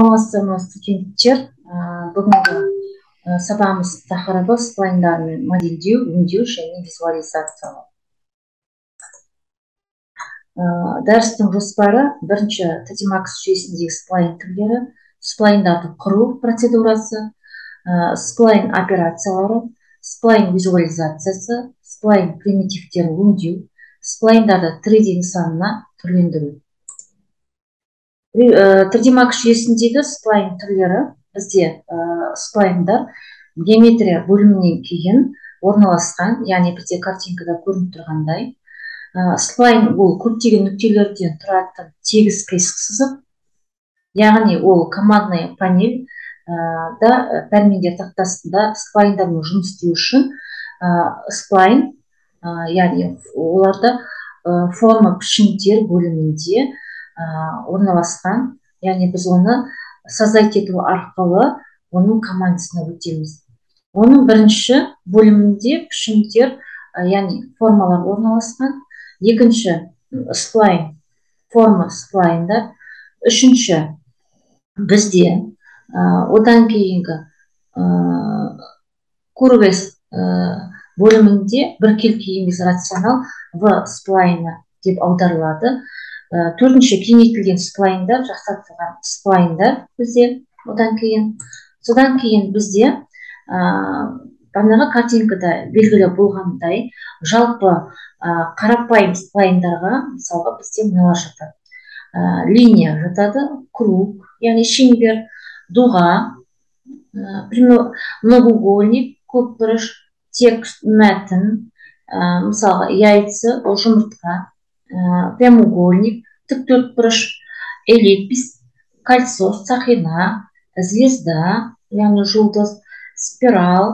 ма студенттер бүгінгі сабағымыз тақырыбы сплайндармен модельдеу өңдеу және визуализациялау. Дәрістің жоспары бірінші тдимакс жүйесіндегі сплайн түрлері сплайндарды құру процедурасы сплайн операциялары сплайн визуализациясы сплайн примитивтерін өңдеу сплайндарды 3D нысанына түрлендіру. Трдимак жүйесіндегі сплайн түрлері бізде сплайндар геометрия бөлімінен кейін орналасқан яғни бізде картинкада көрініп тұрғандай. Сплайн ол көптеген нүктелерден тұратын тегіс қисық сызық яғни ол командный панель да пәрмендер тақтасында сплайндармен жұмыс істеу үшін сплайн яғни оларда форма пішіндер бөлімінде орналасқан. Яғни біз оны создать ету арқылы оның командасына өтеміз оның бірінші бөлімінде пішіндер яғни формалар орналасқан. Екінші сплайн форма сплайндар үшінші бізде одан кейінгі курвес бөлімінде біркелкі емес рационал в сплайны деп аударылады. Төртінші кеңейтілген сплайндар жақсартылған сплайндар бізде одан кейін. Содан кейін бізде бағанағы картинкада белгілі болғандай жалпы қарапайым сплайндарға мысалға бізде мыналар жатады. Линия жатады круг яғни шеңбер дуға многоугольник көпбұрыш текст мәтін мысалға яйцы ол жұмыртқа прямоугольник тіктөртбұрыш эллипс кольцо сақина звезда яғни жұлдыз спираль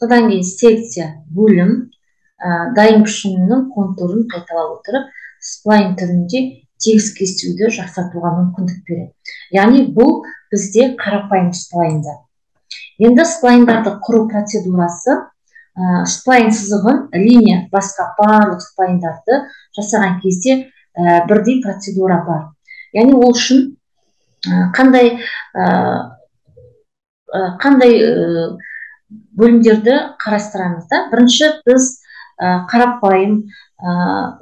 содан кейін секция бөлім дайын пішіннің контурын қайталап отырып сплайн түрінде тегіс кесуді жақсартуға мүмкіндік береді яғни бұл бізде қарапайым сплайндар енді сплайндарды құру процедурасы. Сплайн сызығын линия басқа барлық сплайндарды жасаған кезде ә, бірдей процедура бар. Яғни ол үшін қандай қандай бөлімдерді қарастырамыз да? Бірінші біз қарапайым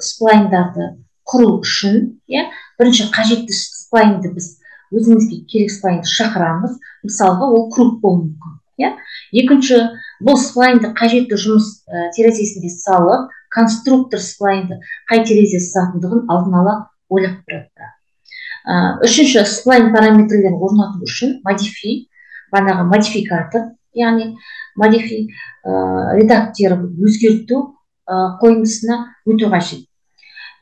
сплайндарды құру үшін иә бірінші қажетті сплайнды біз өзімізге керек сплайнды шақырамыз. Мысалға ол круг болуы мүмкін. Иә? Екінші бұл сплайнды қажетті жұмыс терезесінде салып конструктор сплайнды қай терезе сызатындығын алдын ала ойлап тұрады үшінші сплайн параметрлерін орнату үшін модифи бағанағы модификатор яғни модифи редактор өзгерту қойындысына өту қажет.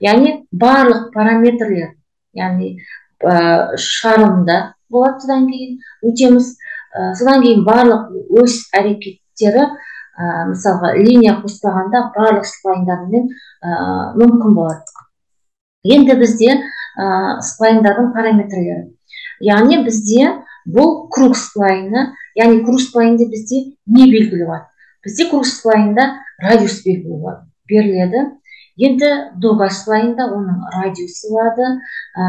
Яғни барлық параметрлер яғни шығарылымда болады содан кейін өтеміз. Содан кейін барлық өз әрекеттері ә, мысалға линия қоспағанда барлық сплайндармен ә, мүмкін болады. Енді бізде ә, сплайндардың параметрлері. Яғни бізде бұл круг сплайны яғни круг сплайнде бізде не белгілі бар бізде круг сплайнда радиус белгілі беріледі. Енді дуга сплайнда оның радиусы болады ә,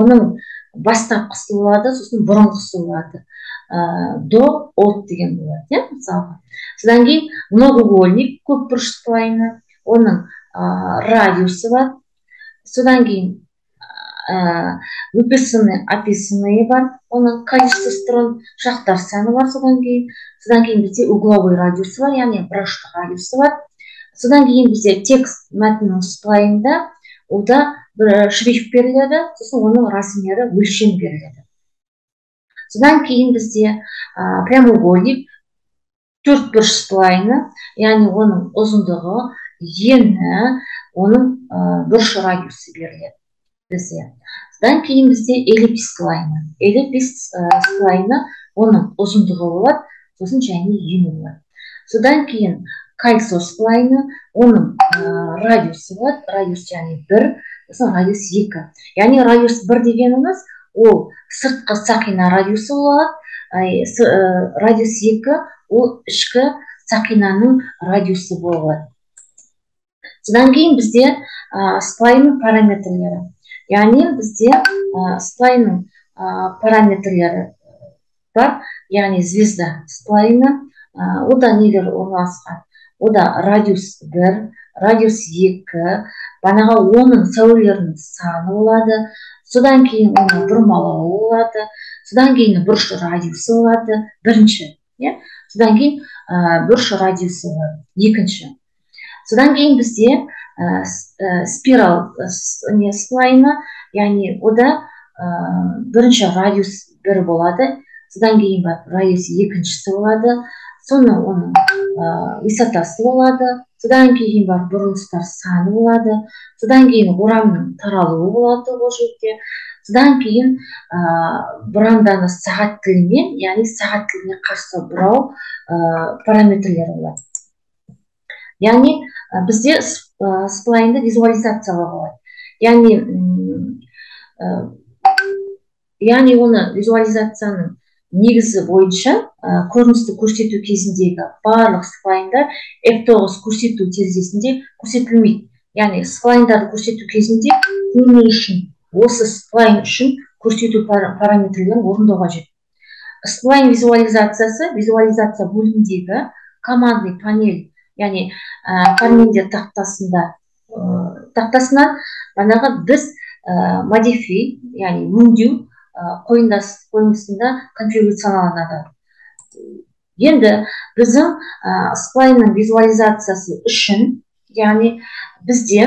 оның бастапқысы болады сосын бұрынғысы болады. ә, до от деген болады иә мысалға. Содан кейін многоугольник көпбұрыш сплайны оның ә, радиусы бар. Содан кейін ә, выписанный описанный бар оның количество сторон жақтар саны бар содан кейін. Содан кейін бізде угловой радиусы бар яғни брашты радиусы бар. Содан кейін бізде текст мәтіннің сплайында ода бір шрифт беріледі сосын оның размері өлшем беріледі. Содан кейін бізде ә, прямоугольник төртбұрыш сплайны яғни оның ұзындығы ені оның бұрыш радиусы беріледі бізде. Содан кейін бізде эллипс сплайны эллипс сплайны оның ұзындығы болады сосын және ені болады. Содан кейін кольцо сплайны оның радиусы болады. Радиус яғни бір сосын радиус екі. Яғни радиус бір дегеніміз ол сыртқы сақина радиусы болады. Радиус екі ол ішкі сақинаның радиусы болады содан кейін бізде ә, сплайнның параметрлері. Яғни бізде ә, сплайнның ә, параметрлері бар. Яғни звезда сплайны ә, ода нелер орналасқан? Ода радиус бір радиус екі бағанағы оның сәулелерінің саны болады содан кейін оның бұрмалауы болады содан кейін бұрыш радиусы болады бірінші иә? Содан кейін ә, бұрыш радиусы болады екінші. Содан кейін бізде ә, спираль не слайны яғни ода ә, бірінші радиус бір болады содан кейін барып радиус екіншісі болады соны оның ә, высотасы болады содан кейін барып бұрылыстар саны болады. Содан кейін орамның таралуы болады ол жерде. Содан кейін ә, бұранданы сағат тілімен яғни сағат тіліне қарсы бұрау ә, параметрлері болады. Яғни ә, бізде ә, сплайнды визуализациялауға болады. Яғни ә, яғни оны визуализацияның негізі бойынша ә, көріністі көрсету кезіндегі барлық сплайндар f 9 көрсету терезесінде көрсетілмейді. Яғни сплайндарды көрсету кезінде көріну үшін осы сплайн үшін көрсету параметрлерін орындау қажет. Сплайн визуализациясы визуализация бөліміндегі командный панель яғни ә, тақтасында ә, тақтасынан бағанағы біз ә, модифи яғни өңдеу қойындысында конфигурацияланады енді біздің ә, сплайнның визуализациясы үшін яғни бізде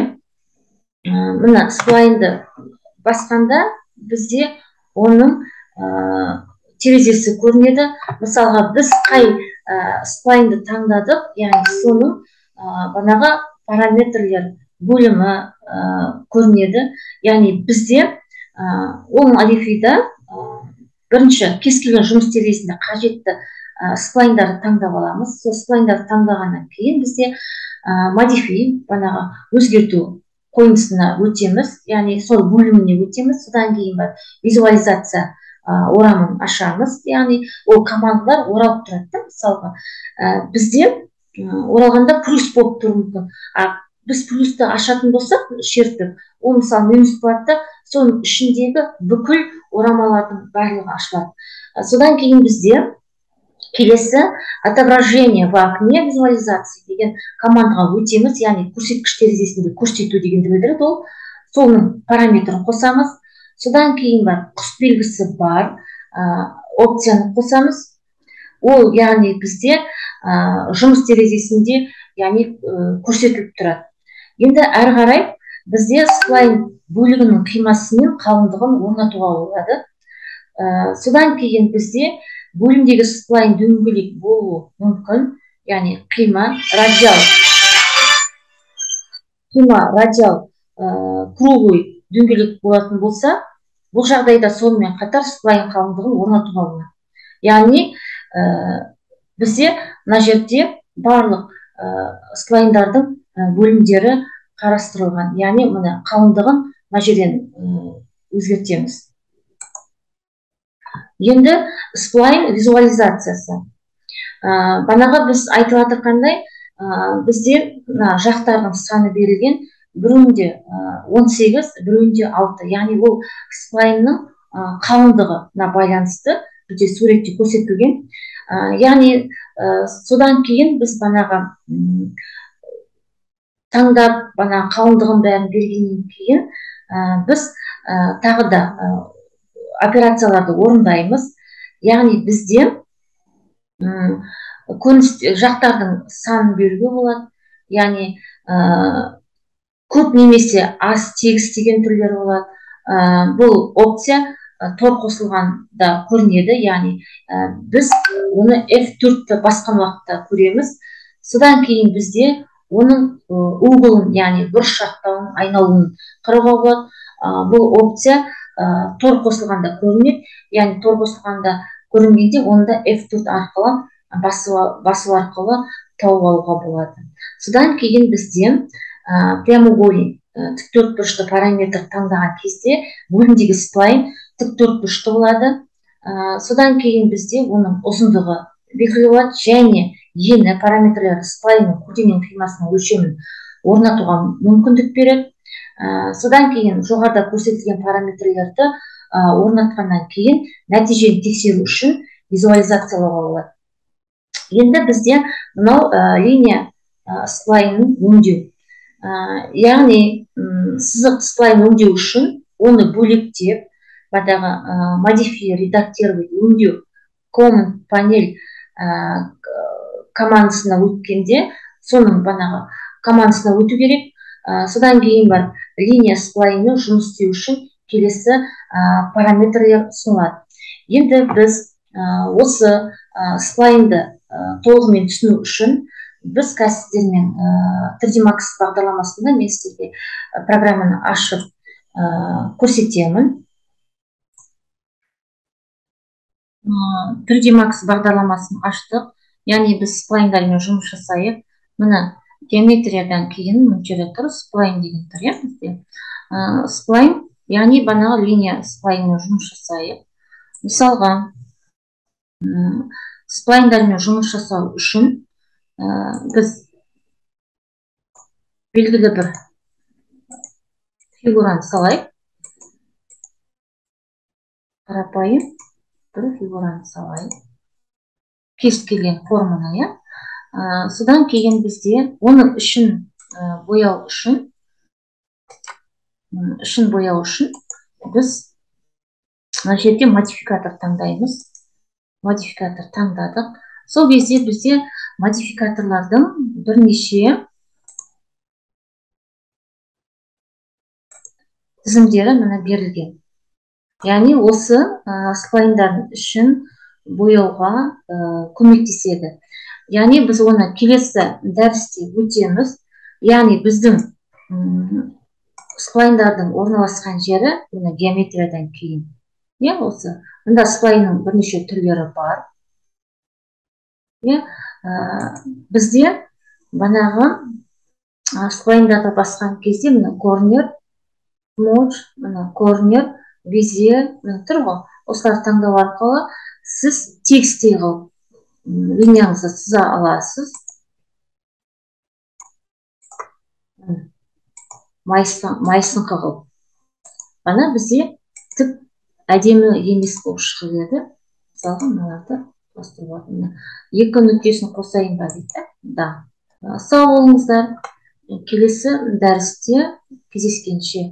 мына сплайнды басқанда бізде оның терезесі көрінеді. Мысалға біз қай ә, сплайнды таңдадық яғни соның ә, бағанағы параметрлер бөлімі көрінеді. Яғни бізде оның ә, бірінші кез келген жұмыс терезесінде қажетті ә, сплайндарды таңдап аламыз. Сол сплайндарды таңдағаннан кейін бізде ә, модифи бағанағы өзгерту қойындысына өтеміз. Яғни сол бөліміне өтеміз. Содан кейін барып визуализация орамын ашамыз. Яғни ол командалар оралып тұрады да мысалға. Ә, бізде оралғанда плюс болып тұруы мүмкін. А біз плюсты ашатын болсақ шерттік. Ол мысалы минус болады да соның ішіндегі бүкіл орамалардың барлығы ашылады. Содан кейін бізде келесі отображение в окне визуализации деген командаға өтеміз. Яғни көрсеткіш терезесінде көрсету дегенді білдіреді ол. Соның параметрін қосамыз. Содан кейін бар құс белгісі бар ә, опцияны қосамыз. Ол яғни бізде ә, жұмыс терезесінде яғни ә, көрсетіліп тұрады. Енді әрі қарай бізде сплайн бөлігінің қимасы мен қалыңдығын орнатуға болады. Ә, содан кейін бізде бөлімдегі сплайн дөңгелек болуы мүмкін яғни қима радиал. Қима радиал ә, круглый дөңгелек болатын болса бұл жағдайда сонымен қатар сплайн қалыңдығын орнатуға болады. Яғни ә, бізде мына жерде барлық ә, сплайндардың бөлімдері қарастырылған. Яғни мына қалыңдығын мына жерден өзгертеміз. Енді сплайн визуализациясы. Ә, бағанағы біз айтып жатырғандай ә, бізде мына жақтардың саны берілген біреуінде он сегіз біреуінде алты. Яғни ол сплайнның қалыңдығына байланысты бізде суретте көрсетілген. Яғни содан кейін біз банағы таңдап бана қалыңдығын бәрін бергеннен кейін біз тағы да операцияларды орындаймыз. Яғни бізде көрініс жақтардың санын беруге болады. Яғни көп немесе аз тегіс деген түрлері болады. Ә, бұл опция ә, тор қосылғанда көрінеді. Яғни ә, біз оны F4-ті басқан уақытта көреміз. Содан кейін бізде оның углын яғни бұрыш жақтауын айналуын қарауға болады. Бұл опция тор қосылғанда көрінеді яғни тор қосылғанда көрінгенде оны да F4 арқылы басу, арқылы тауып алуға болады. Содан кейін бізде прямоугольник ә, бұрышты параметр таңдаған кезде бөлімдегі сплайн бұрышты болады. Ә, содан кейін бізде оның ұзындығы белгілі болады және ені параметрлері сплайнның көлденең қимасының өлшемін орнатуға мүмкіндік береді. Ә, содан кейін жоғарыда көрсетілген параметрлерді орнатқаннан кейін нәтижені тексеру үшін визуализациялауға болады. Енді бізде мынау линия сплайнын өңдеу. Яғни сызық сплайн өңдеу үшін оны бөлектеп баяғы модифи редактировать өңдеу common панель командасына өткенде соның банағы командасына өту керек. Ә, содан кейін барып линия сплайны жұмыс істеу үшін келесі ә, параметрлер ұсынылады. Енді біз ә, осы ә, сплайнды ә, толығымен түсіну үшін біз қазір сіздермен ә, 3D Max бағдарламасында мен сіздерге программаны ашып ә, көрсетемін. 3D Max бағдарламасын аштық. Яғни біз сплайндармен жұмыс жасайық. Міне геометриядан кейін жерде тұр сплайн деген тұр иә бізде. Сплайн яғни бағанағы линия сплайнмен жұмыс жасайық. Мысалға сплайндармен жұмыс жасау үшін біз белгілі бір фигураны салайық. Қарапайым бір фигураны салайық. Кез келген форманы иә? Содан кейін бізде оның ішін бояу үшін ішін бояу үшін біз мына жерде модификатор таңдаймыз. Модификатор таңдадық. Сол кезде бізде модификаторлардың бірнеше тізімдері міне берілген. Яғни осы слайдардың ішін бояуға ә, көмектеседі. Яғни біз оны келесі дәрісте өтеміз. Яғни біздің сплайндардың орналасқан жері мына геометриядан кейін. Иә осы мында сплайнның бірнеше түрлері бар. Иә бізде банағы сплайндарды басқан кезде мына корнер модж мына корнер безе тұр ғой. Осыларды таңдау арқылы сіз текстей қылып линияңызды сыза аласыз. Майсын қылып. Ана бізде тіп әдемі емес болып шығып еді. Мысалға мыналарды екі нүктесін қосайын ба дейді да. Сау болыңыздар. Келесі дәрісте кездескенше.